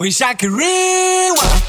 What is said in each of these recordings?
Wish I could rewind.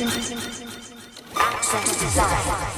Access design.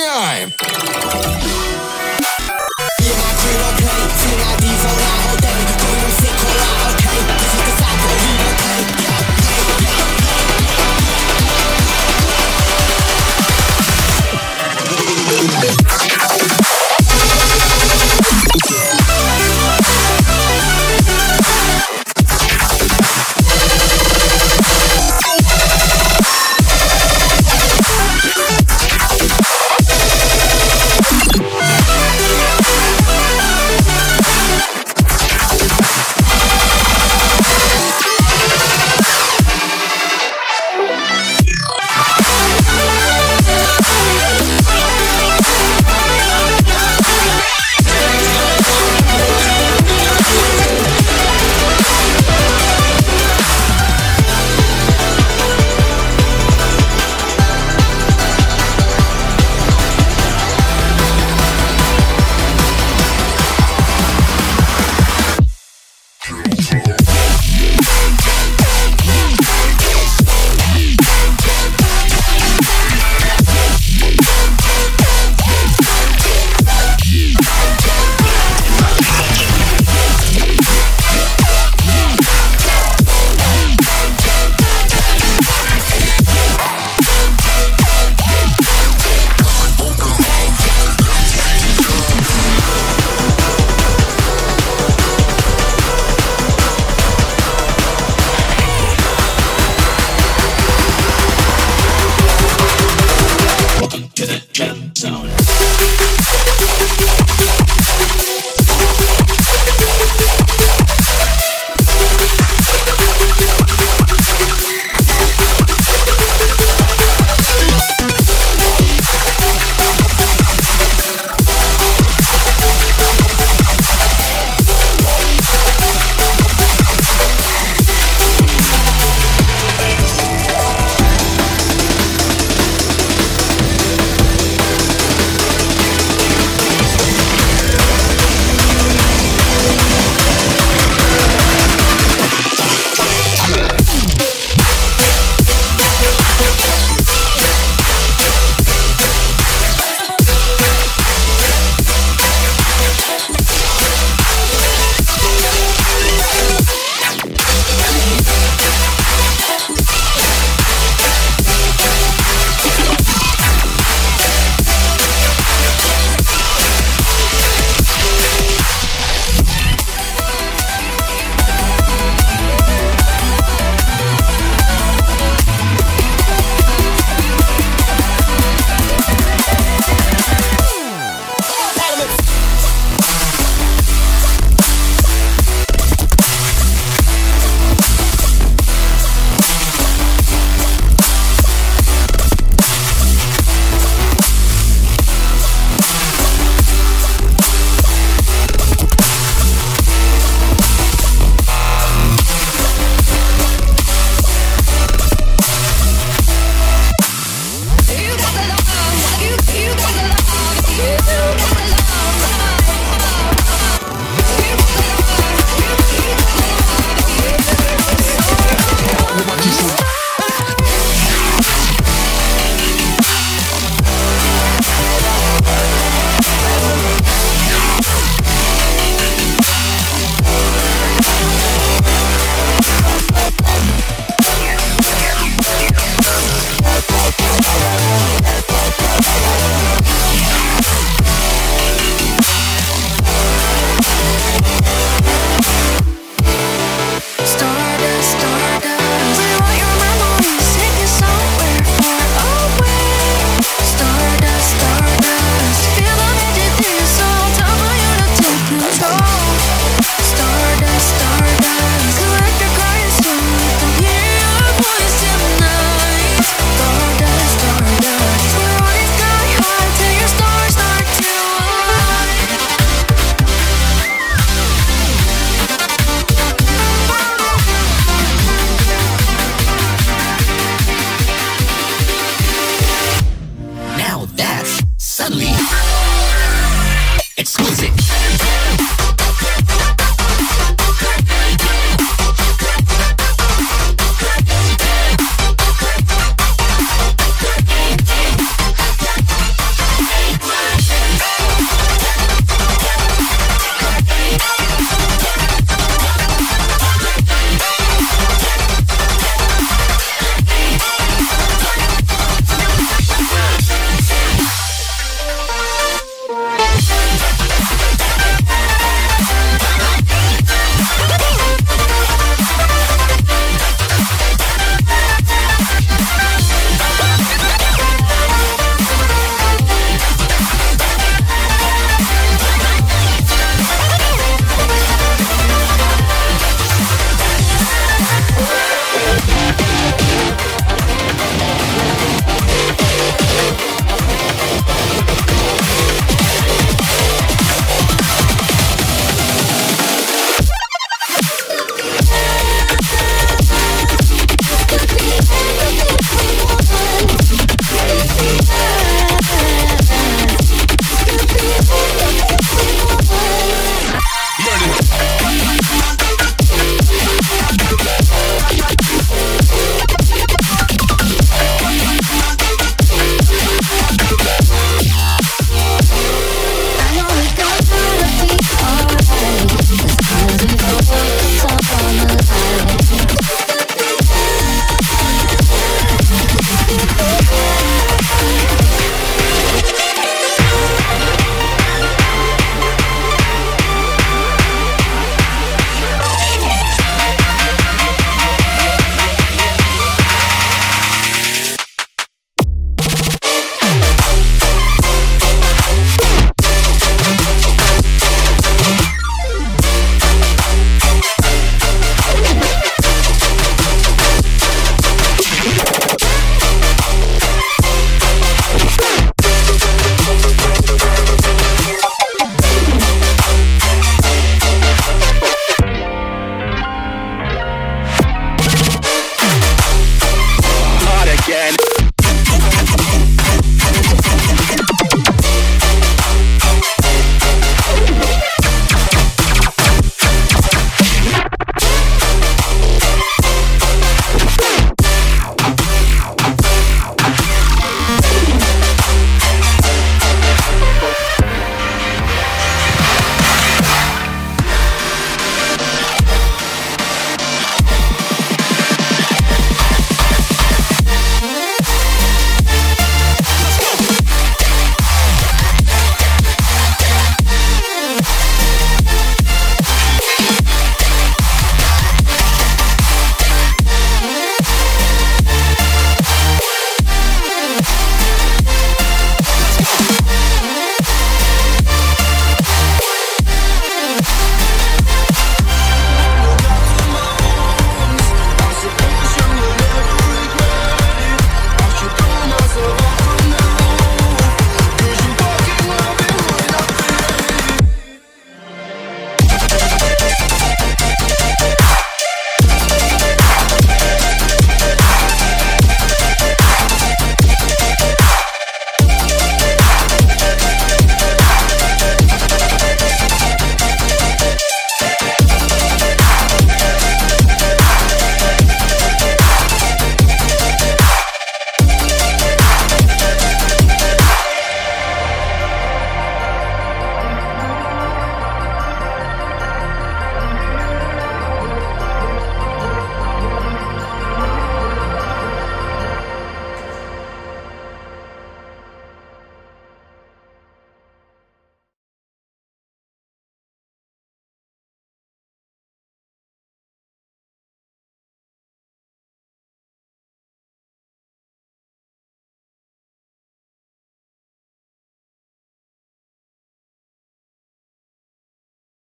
Shine.